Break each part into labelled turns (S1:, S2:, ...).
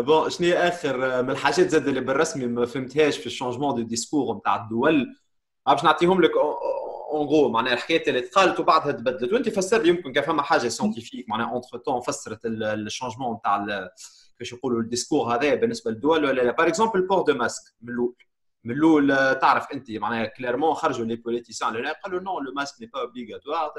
S1: بون شنو آخر من الحاجات زاد اللي بالرسمي ما فهمتهاش في الشونجمون دو ديسكور نتاع الدول؟ باش نعطيهم لك اون غو معناها الحكايات اللي تقالت وبعدها تبدلت وأنت فسر لي يمكن كان فما حاجة سيونتيفيك معناها اونتر تون فسرت الشونجمون نتاع كيفاش يقولوا الديسكور هذا بالنسبة للدول ولا لا؟ باغ اكزومبل البور دو ماسك من الأول. من الأول تعرف أنت معناها كليرمون خرجوا لي بوليتيسيان قالوا نو لو ماسك ني با اوبليغاتوار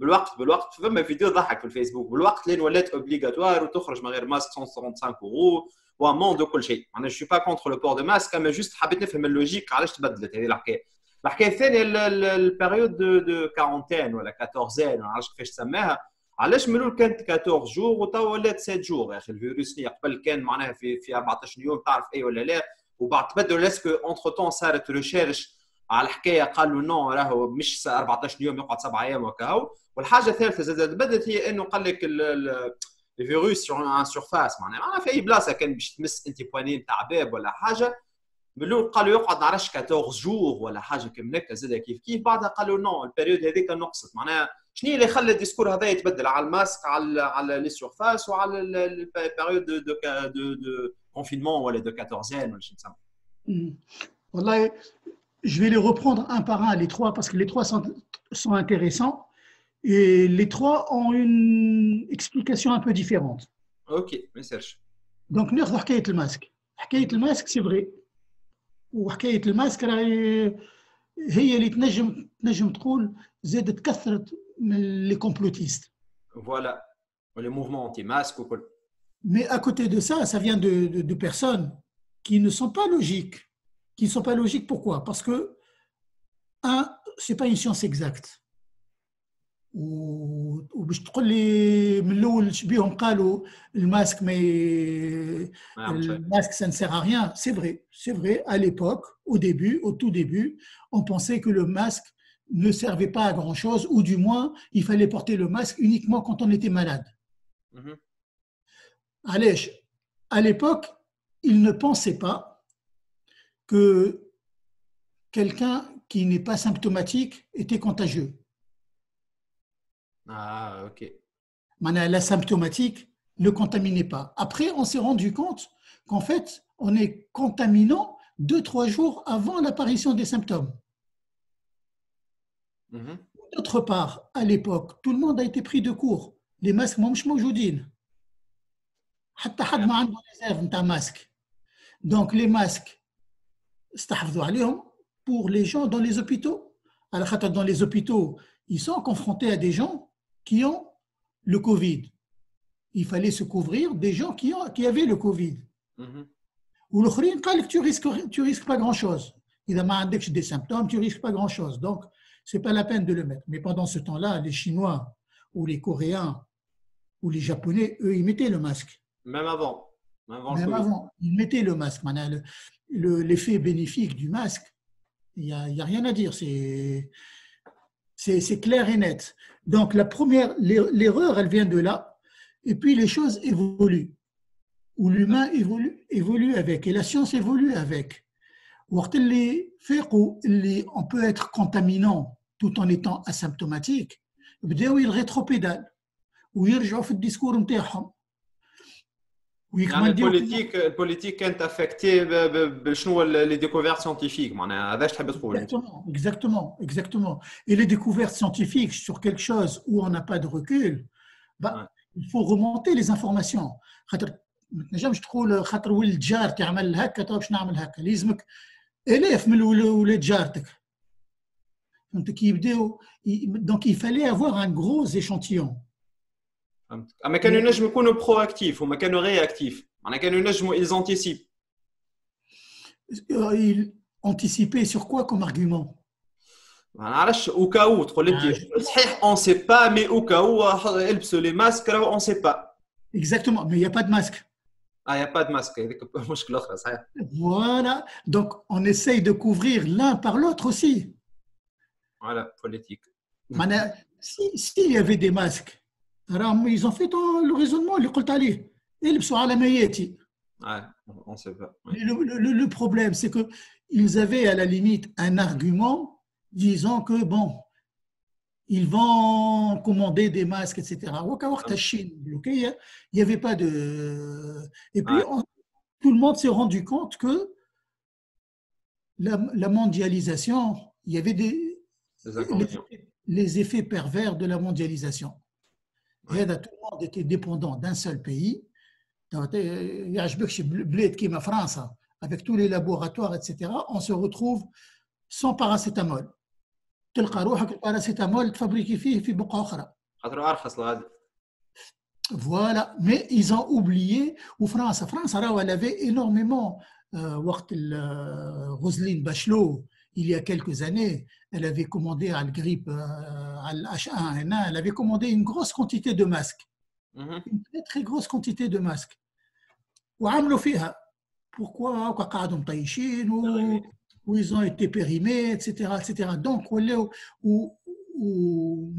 S1: بالوقت بالوقت. فما فيديو ضحك في الفيسبوك. بالوقت لين ولات اوبليغاتوار وتخرج من غير ماسك 135 اورو واموند وكل شيء. أنا جو با كونتر لو بور دو ماسك اما جوست حبيت نفهم اللوجيك علاش تبدلت هذه الحكاية. الحكاية الثانية البيريود دو دو كارونتين ولا كاتورزين ولا علاش كيفاش تسماها؟ علاش من الأول كانت 14 جور وتوا ولات 7 جور يا أخي؟ الفيروس هي قبل كان معناها في في 14 يوم تعرف أي ولا لا؟ وبعد تبدلوا اسكو اونتر تون صارت ريشيرش على الحكاية قالوا نو راهو مش 14 يوم يقعد سبع أيام وكاهو والحاجة الثالثة زادت بدت هي إنه قال لك الفيروس سور ان سورفاس معناها. معناها في أي بلاصة كان باش تمس انت بوانين تاع باب ولا حاجة من الأول قالوا يقعد نعرفش 14 جور ولا حاجة كيف هكا زاد كيف كيف. بعدها قالوا نو البيريود هذيك نقصت. معناها شنو اللي خلى الديسكور هذا يتبدل؟ على الماسك على على لي سورفاس وعلى البيريود دو دو دو دو كونفينمون ولا دو 14 ولا شنو تسمى.
S2: والله je vais les reprendre un par un, les trois, parce que les trois sont, sont intéressants. Et les trois ont une explication un peu différente.
S1: Ok, mais Serge.
S2: Donc, nous avons le masque. Le masque, c'est vrai. وحكايه الماسك راهي هي اللي تنجم تنجم تقول زادت كثرت من لي كومبلوتيست
S1: فوالا ولي موفمون انتي ماسك وكل
S2: Mais à côté de ça, ça vient de, de, de personnes qui ne sont pas logiques. Qui ne sont pas logiques, pourquoi Parce que, un, ce n'est pas une science exacte. وباش تقول لي من الاول شبيهم قالوا الماسك ما الماسك ça ne sert à rien c'est vrai c'est vrai à l'époque au début au tout début on pensait que le masque ne servait pas à grand chose ou du moins il fallait porter le masque uniquement quand on était malade mm -hmm. Allez, à l'époque il ne pensait pas que quelqu'un qui n'est pas symptomatique était contagieux
S1: ah, ok.
S2: L'asymptomatique ne contaminait pas. Après, on s'est rendu compte qu'en fait, on est contaminant deux, trois jours avant l'apparition des symptômes.
S1: -hmm.
S2: D'autre part, à l'époque, tout le monde a été pris de court. Les masques, moi, je m'en pour les gens dans les hôpitaux. Dans les hôpitaux, ils sont confrontés à des gens qui ont le Covid. Il fallait se couvrir des gens qui, ont, qui avaient le Covid. Mhm. Ou le tu risques, tu risques pas grand-chose. Il a des symptômes, tu risques pas grand-chose. Donc, c'est pas la peine de le mettre. Mais pendant ce temps-là, les Chinois ou les Coréens ou les Japonais, eux, ils mettaient le masque.
S1: Même avant. Même, avant,
S2: Même avant. Ils mettaient le masque. L'effet bénéfique du masque, il n'y a, rien à dire. C'est clair et net. Donc, la première, l'erreur, elle vient de là. Et puis, les choses évoluent. Où l'humain évolue, avec. Et la science évolue avec. On peut être contaminant tout en étant asymptomatique. ils rétropédalent. Ou le discours
S1: يعني البوليتيك البوليتيك كانت افكتي بشنو لي ديكوفيرت سيانتيفيك معناها هذاش تحب تقول
S2: exactement exactement exactement et les découvertes scientifiques sur quelque chose où on n'a pas de recul bah, ouais. il faut remonter les informations خاطر ما تنجمش تقول خاطر ولد جارتي عمل هكا طيب باش نعمل هكا لازمك الاف من ولاد جارتك فهمت كي يبداو دونك il fallait avoir un gros échantillon
S1: اما كانوا ينجموا يكونوا برو اكتيف وما كانوا رياكتيف معناها كانوا ينجموا ils anticipent
S2: ils anticipaient sur quoi comme argument
S1: ما نعرفش او كاو تقول انت صحيح اون سي با مي او كاو البسوا لي ماسك راهو اون سي با
S2: Exactement, mais il n'y a pas de masque.
S1: Ah, il n'y a pas de masque, هذيك مشكلة أخرى صحيح.
S2: Voilà, donc on essaye de couvrir l'un par l'autre aussi.
S1: Voilà, politique.
S2: S'il si, si y avait des masques, ils ont fait le raisonnement, le coltali, et
S1: le à la mayeti.
S2: Le, problème, c'est que ils avaient à la limite un argument disant que bon, ils vont commander des masques, etc. Il n'y avait pas de. Et puis, tout le monde s'est rendu compte que la, mondialisation, il y avait des. Effets pervers de la mondialisation Et tout le monde était dépendant d'un seul pays. Il y a qui France, avec tous les laboratoires, etc. On se retrouve sans paracétamol. تلقى روحك الباراسيتامول تفبريكي فيه في بقعه اخرى
S1: خاطر ارخص الغادي
S2: Voilà, mais ils ont oublié, ou France, France, alors, elle avait énormément, euh, Roselyne Bachelot, il y a quelques années, elle avait commandé à la grippe, euh, à l'H1N1, elle avait commandé une grosse quantité de masques, mm -hmm. une très très grosse quantité de masques. وعملوا فيها pourquoi قاعدوا مطيشين où ils ont été périmés, etc. etc. Donc, ou, ou,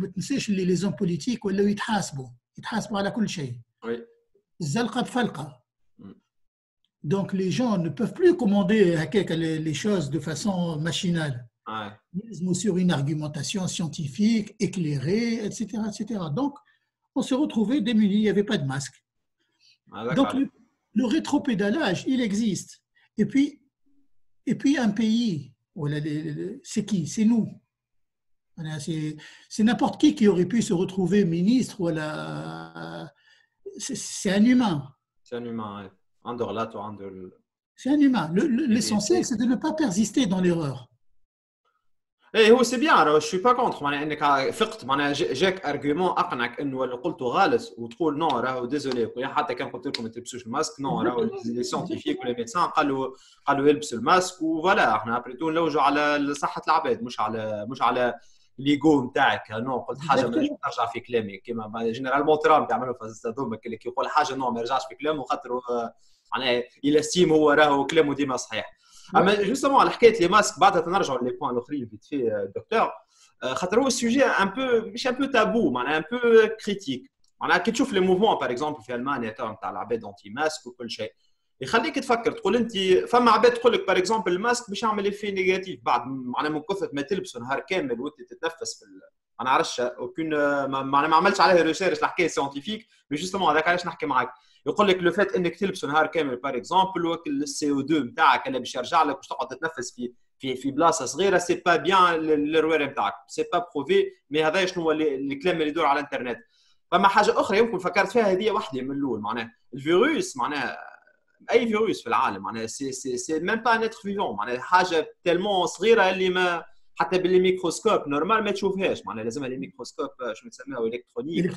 S2: les hommes politiques, ولاو يتحاسبوا يتحاسبوا على كل شيء.
S1: Oui.
S2: الزلقة بفلقة. Donc, les gens ne peuvent plus commander les choses de façon machinale.
S1: Ouais.
S2: Sur une argumentation scientifique, éclairée, etc., etc. Donc, on se retrouvait démunis, il n'y avait pas de masque.
S1: Ah,
S2: Donc, le, le rétropédalage, il existe. Et puis, et puis un pays, c'est qui? C'est nous. C'est n'importe qui qui aurait pu se retrouver ministre. Voilà. C'est un humain.
S1: C'est un humain, dehors.
S2: C'est un humain. L'essentiel, c'est de ne pas persister dans l'erreur.
S1: إيه هو سي بيان راه شو با كونتر معناها إنك فقت. معناها جاك ارجيومون أقنعك إنه اللي قلته غالس وتقول نو راهو ديزولي حتى كان قلت لكم ما تلبسوش الماسك نو راهو لي سيونتيفيك ولا ميدسان قالوا قالوا يلبسوا الماسك وفوالا إحنا ابريتو نلوجوا على صحة العباد مش على مش على ليغو نتاعك. نو قلت حاجة ما نرجع في كلامي. كيما جينيرالمون ترامب يعملوا في هذوما اللي يقول حاجة نو ما يرجعش في كلامه خاطر معناها يلاستيم هو راهو كلامه ديما صحيح. اما جوستومون على حكايه لي ماسك بعدها تنرجعوا لي بوان الأخرين فيت في دكتور خاطر هو السوجي ان بو مش ان بو تابو معناها ان بو كريتيك معناها كي تشوف لي موفمون باغ اكزومبل في ألمانيا تاع العباد انتي ماسك وكل شيء. يخليك تفكر تقول أنت فما عباد تقول لك باغ اكزومبل الماسك باش يعمل افي نيجاتيف بعد معناها من كثرة ما تلبسه نهار كامل وأنت تتنفس في ما نعرفش اوكون معناها ما عملتش عليها ريسيرش الحكاية سيونتيفيك مي جوستومون هذاك علاش نحكي معاك. يقول لك لو فات إنك تلبسه نهار كامل بار اكزومبل وقت السي أو 2 نتاعك اللي باش يرجع لك باش تقعد تتنفس في في في بلاصة صغيرة سي با بيان للروير نتاعك سي با بروفي مي هذا شنو هو الكلام اللي يدور على الإنترنت. فما حاجة أخرى يمكن فكرت فيها هذه وحدة من الأول. معناها الفيروس معناها أي فيروس في العالم معناها سي سي سي ميم با نتر فيفون معناها حاجة تالمون صغيرة اللي ما حتى بالميكروسكوب نورمال ما تشوفهاش. معناها لازمها لي ميكروسكوب شو نسميها الكترونيك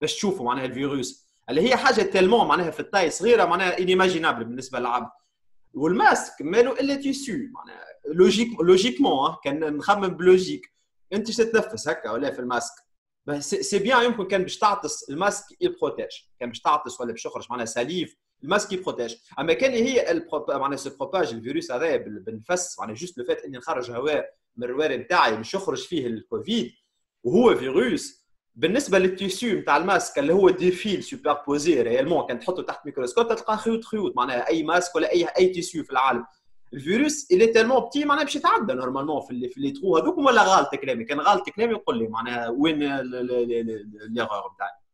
S1: باش تشوفوا معناها الفيروس. اللي هي حاجة تلمون معناها في التاي صغيرة معناها انيماجينابل بالنسبة للعبد والماسك مالو إلا تيسو معناها. لوجيك لوجيكمون كان نخمم بلوجيك. أنت تتنفس هكا ولا في الماسك. سي بيان يمكن كان باش تعطس الماسك يبروتيج كان باش تعطس ولا باش يخرج معناها سليف الماسك يبروتيج أما كان هي معناها سو بروباج الفيروس هذا بالنفس معناها جوست لو فات إني نخرج هواء من الرواري نتاعي باش يخرج فيه الكوفيد وهو فيروس. بالنسبه للتيسيو نتاع الماسك اللي هو ديفيل سوبربوزي ريالمون كان تحطه تحت ميكروسكوب تلقى خيوط خيوط معناها اي ماسك ولا اي اي تيسيو في العالم الفيروس اللي تالمون بتي معناها باش يتعدى نورمالمون في اللي في لي ترو هذوك ولا غالط كلامي كان غالط كلامي يقول لي معناها وين ليغور نتاعي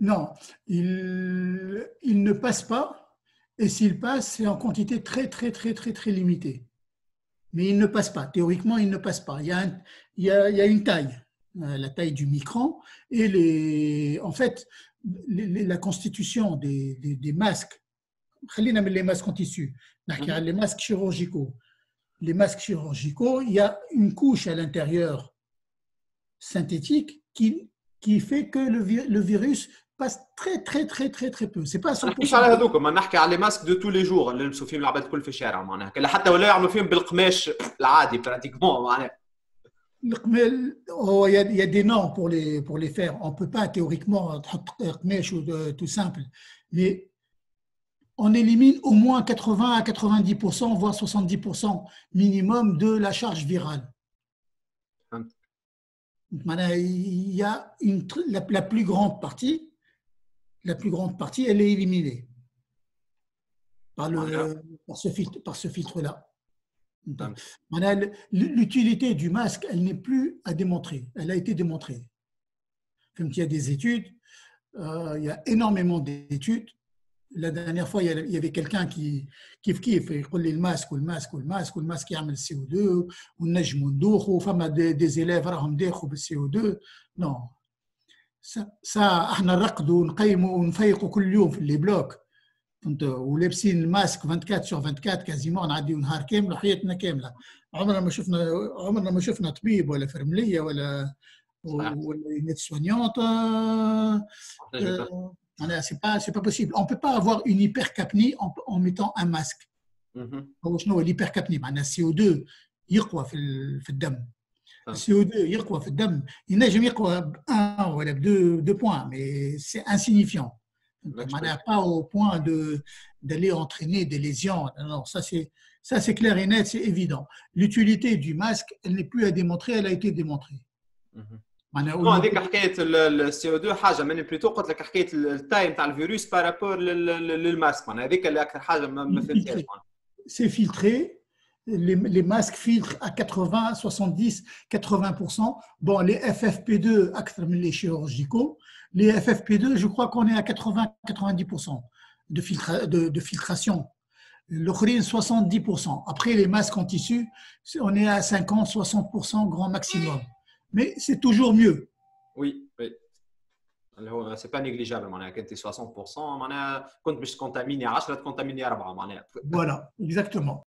S2: Non, il, il ne passe pas, et s'il passe, c'est en quantité très, très, très, très, très limitée. Mais il ne passe pas. Théoriquement, il ne passe pas. Il y a, un, il y a, il y a une taille. Euh, la taille du micron, et les, en fait, la constitution des, des, des masques, les masques en tissu, mhm. les masques chirurgicaux. Les masques chirurgicaux, il y a une couche à l'intérieur synthétique qui, qui fait que le, le virus passe très très très très très peu c'est pas 100%
S1: نحكيش على هذوك ما نحكي على لي ماسك دو تو لي جور اللي يلبسوا فيهم العباد الكل في الشارع معناها حتى ولا يعملوا فيهم بالقماش العادي براتيكمون معناها
S2: Oh, il, y a, il y a des noms pour les, pour les faire. On ne peut pas théoriquement ou tout simple, mais on élimine au moins 80 à 90%, voire 70% minimum de la charge virale. Il y a une, la, la, plus grande partie, la plus grande partie, elle est éliminée par, le, par ce filtre-là. L'utilité du masque, elle n'est plus à démontrer. Elle a été démontrée. Comme il y a des études, euh, il y a énormément d'études. La dernière fois, il y avait quelqu'un qui kif kif يقول لي الماسك والماسك والماسك والماسك يعمل السي او 2 ونجموا ندوخوا فما دي زيليف راهم داخوا بالسي او 2 نو سا احنا نرقدوا ونقيموا ونفيقوا كل يوم في اللي بلوك فهمت ولابسين الماسك 24 سور 24 كازيمون نعديو نهار كامل وحياتنا كامله عمرنا ما شفنا عمرنا ما شفنا طبيب ولا فرمليه ولا ولا نيت سوانيونت c'est pas c'est pas possible on peut pas avoir une hypercapnie en, en mettant un masque هو شنو الهيبركابني معناها السي او 2 يقوى في في الدم السي او 2 يقوى في الدم ينجم يقوى ب 1 ولا ب 2 2 بوان مي سي انسينيفيون معناها pas au point de d'aller entraîner des lésions. Non, ça c'est ça c'est clair et net, c'est évident. L'utilité du masque, elle n'est plus à démontrer, elle a été démontrée.
S1: معناها هذيك حكايه السي او 2 حاجه ماني بليتو قلت لك حكايه التايم تاع الفيروس بارابور للماسك معناها هذيك اللي اكثر حاجه ما فهمتهاش
S2: C'est filtré, les, les, masques filtrent à 80, 70, 80%. Bon, les FFP2, les chirurgicaux, les FFP2, je crois qu'on est à 80-90% de, filtration. Le chlorine, 70%. Après, les masques en tissu, on est à 50-60% grand maximum. Mais c'est toujours mieux.
S1: Oui, oui. Euh, c'est pas négligeable. On a 60%. On quand je contamine 10, je contamine 4.
S2: Voilà, exactement.